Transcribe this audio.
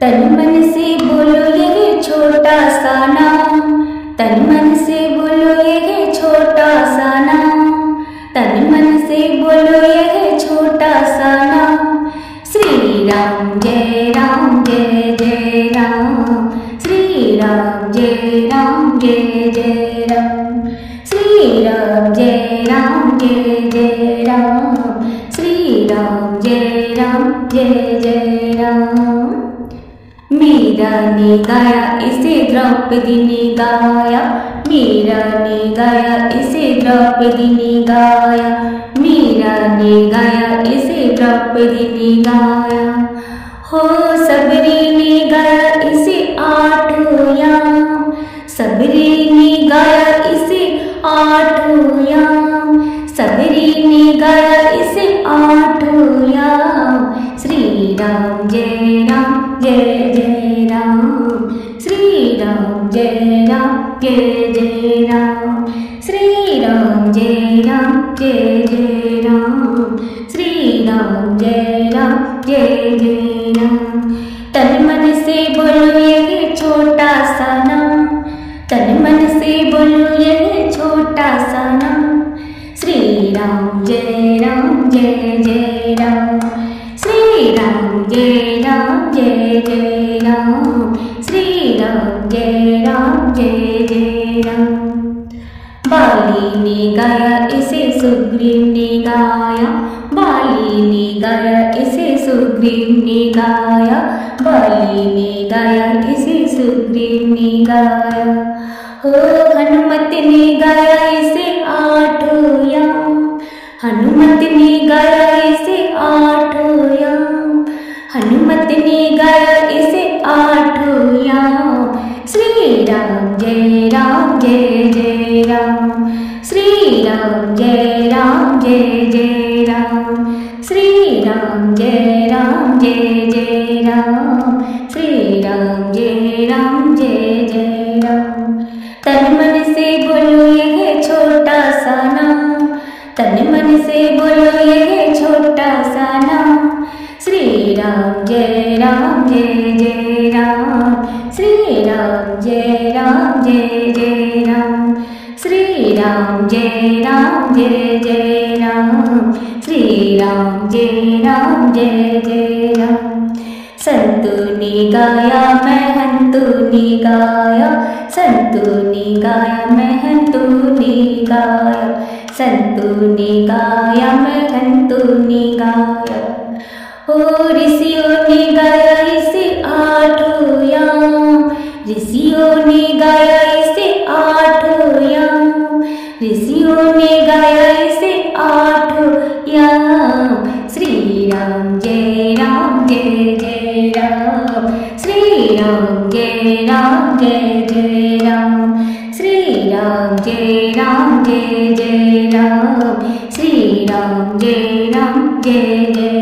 तन मन से बोलो ये छोटा सा नाम तन मन से बोलो ये छोटा सा नाम तन मन से बोलो ये छोटा सा नाम श्री राम जय राम जय जय राम। श्री राम जय राम जय जय राम। श्री राम जय राम जय जय राम। राम जय राम, जय जय राम। मीरा ने गाया, इसे द्रौपदी ने गाया। मीरा ने गाया, इसे द्रौपदी ने गाया। मीरा ने गाया, इसे द्रौपदी ने गाया। हो सबरी ने गाया, इसे आठ याम सबरी ने गाया, इसे आठों याम सबरी ने गाया राम जय राम जय जय राम। श्री राम जय राम जय जय राम। श्री राम जय राम जय जय राम। श्री राम जय राम जय जय राम। तन मन से बोलो ये छोटा सा नाम। तन मन से बोलो ये छोटा सा नाम। श्री राम जय राम जय जय राम, जय जय राम। बाली ने गाया इसे सुग्रीव ने गाया। बाली ने गाया इसे सुग्रीव ने गाया। बाली ने गाया इसे सुग्रीव ने गाया। हो हनुमत ने गाया इसे आठों याम हनुमत ने गाया राम जय राम जय जय राम। श्री राम जय राम जय जय राम। श्री राम जय राम जय जय राम। तन मन से बोलो ये छोटा सा नाम। तन मन से बोलो ये छोटा सा नाम। श्री राम जय राम जय जय राम। श्री राम जय राम जय जय राम, जय राम, जय जय राम। श्री राम, जय राम, जय जय राम। संतु ने गाया, महंतु ने गाया। संतु ने गाया, महंतु ने गाया। संतु ने गाया, महंतु ने गाया। ओ ऋषियों ने गाया इसे आठों याम। ऋषियों ने गाया ऋषियों ने गाया इसे आठों याम। श्री राम जय राम जय जय राम। श्री राम जय राम जय जय राम। श्री राम जय राम जय जय राम। श्री राम जय राम जय जय